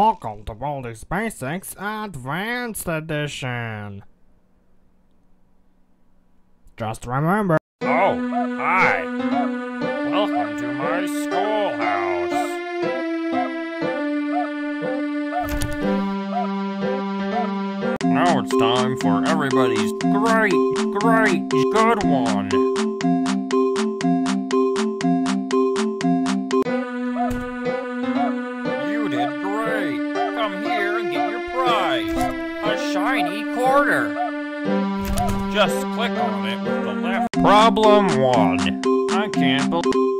Welcome to Baldi Basics Advanced Edition. Just remember. Oh, hi. Welcome to my schoolhouse. Now it's time for everybody's great, great, good one. Just click on it with the left. Problem one. I can't believe.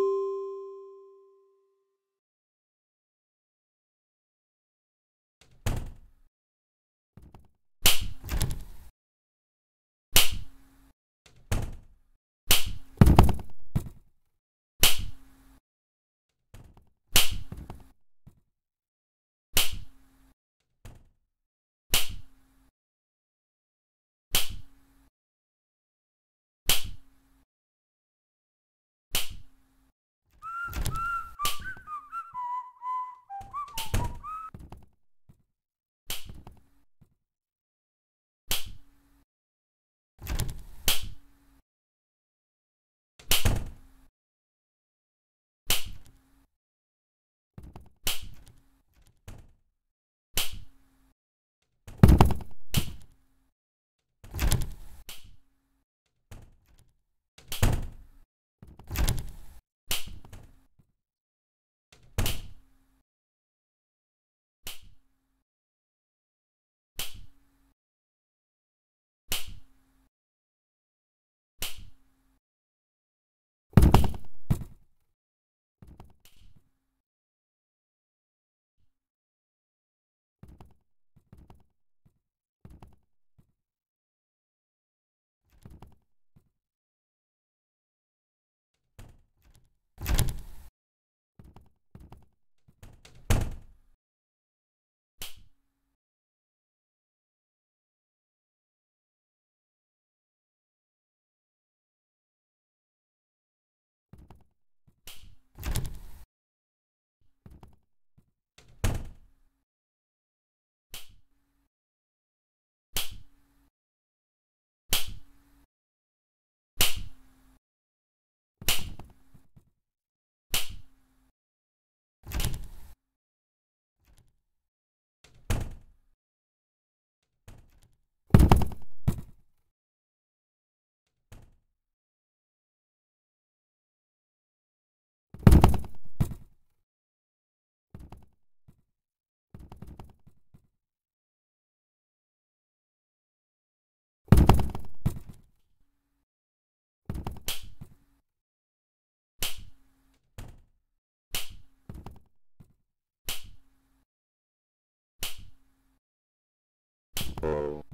Oh.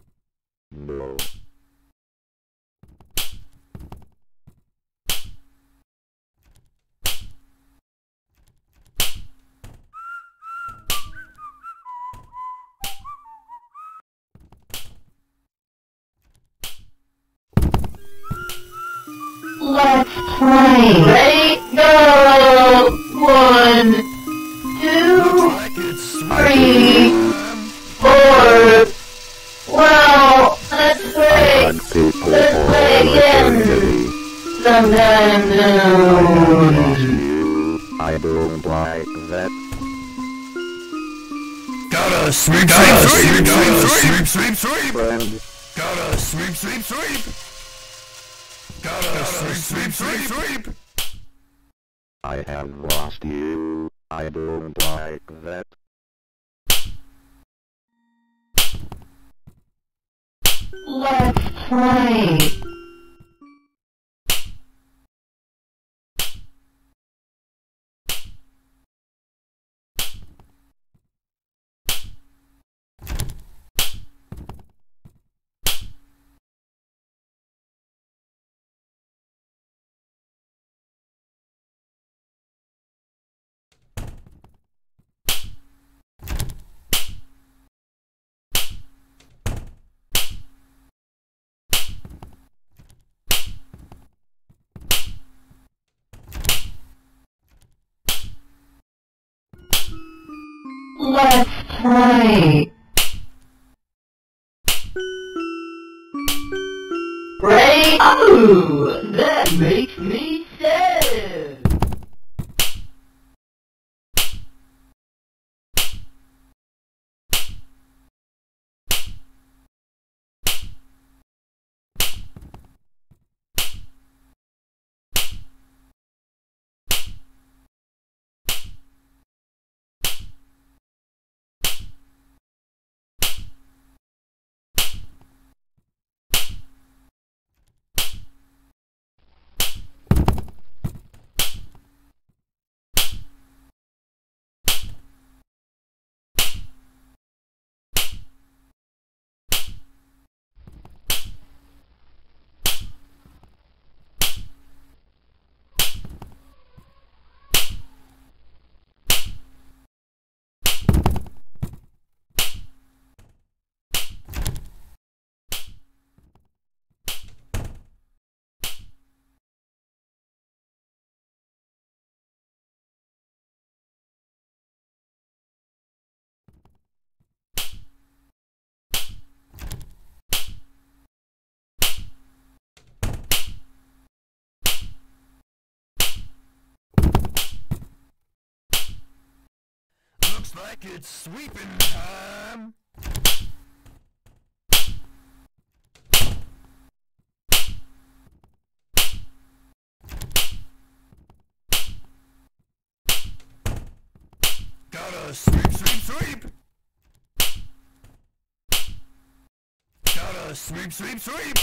I don't like that. Gotta sweep, gotta sweep, gotta sweep, sweep, sweep. Friend, Gotta sweep, sweep, sweep. Gotta sweep, sweep, sweep, sweep. I have lost you. I don't like that. Let's play. Let's play. Ray, oh, that makes me sad. Like it's sweeping time. Gotta sweep, sweep, sweep. Gotta sweep, sweep, sweep.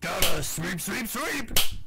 Gotta sweep, sweep, sweep.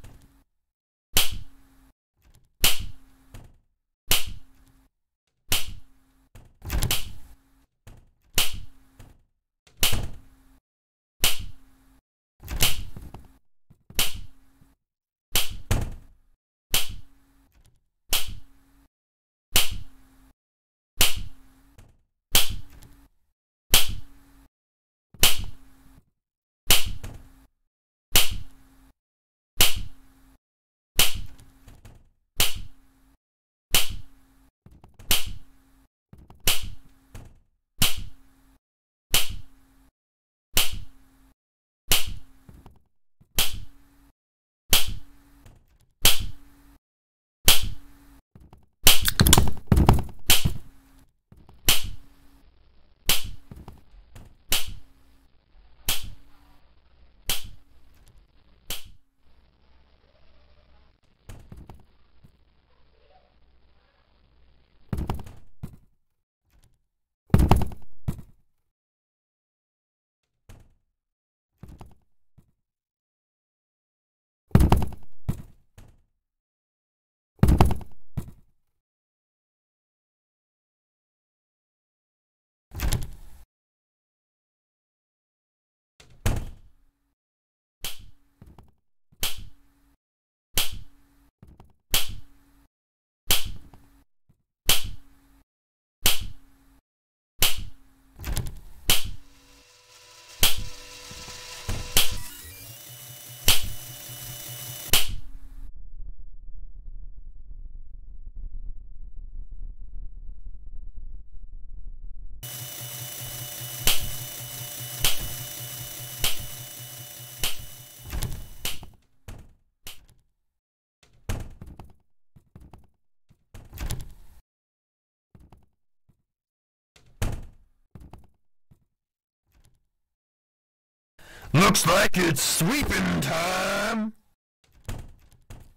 Looks like it's sweeping time.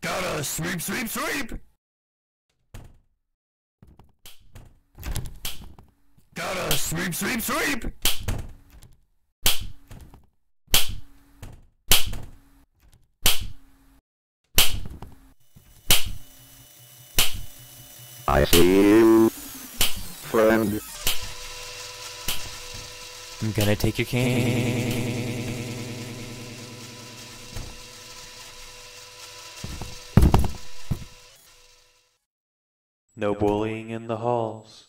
Gotta sweep, sweep, sweep. Gotta sweep, sweep, sweep. I see you, friend. I'm gonna take your cane. No bullying in the halls.